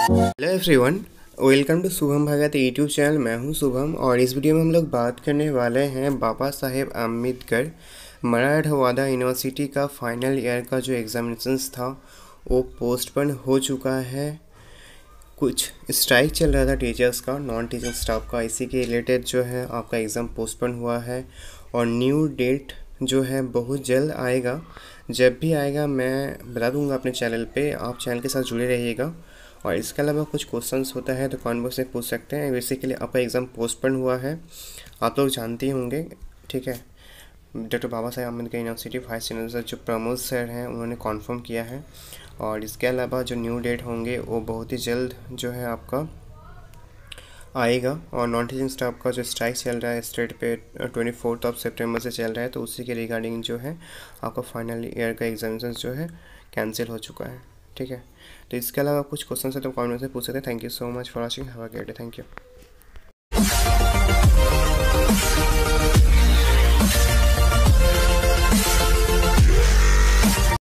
Hello everyone welcome to Shubham Bhagat YouTube channel मैं हूँ शुभम और इस वीडियो में हम लोग बात करने वाले हैं बाबा साहेब अंबेडकर मराठवाड़ा यूनिवर्सिटी का फाइनल ईयर का जो एग्ज़ामिनेशंस था, वो पोस्टपोन हो चुका है। कुछ स्ट्राइक चल रहा था टीचर्स का नॉन टीचिंग स्टाफ का। इसी के रिलेटेड जो है, आपका एग्ज़ाम पोस्टपोन हुआ है और न्यू डेट जो है, बहुत जल्द आएगा। जब भी आएगा, मैं बता दूँगा अपने चैनल पे। आप चैनल के साथ जुड़े रहिएगा। और इसके अलावा कुछ क्वेश्चंस होता है तो कॉन्बॉक्स बॉक्स में पूछ सकते हैं। बेसिकली आपका एग्ज़ाम पोस्टपोन हुआ है। आप लोग जानते ही होंगे, ठीक है? Doctor Baba Saheb Ambedkar university vice chancellor जो प्रमोद सर हैं, उन्होंने कॉन्फर्म किया है। और इसके अलावा जो न्यू डेट होंगे, वो बहुत ही जल्द जो है आपका आएगा। और नॉन टीचिंग स्टाफ का जो स्ट्राइक चल रहा है स्टेट पे ट्वेंटी फोर्थ ऑफ़ सेप्टेम्बर से चल रहा है तो उसी के रिगार्डिंग जो है, आपका फाइनल ईयर का एग्जामिनेशन जो है कैंसिल हो चुका है। ठीक है। तो इसके अलावा कुछ क्वेश्चन है तो कॉमेंट में पूछ सकते हैं। Thank you so much for watching have a great day thank you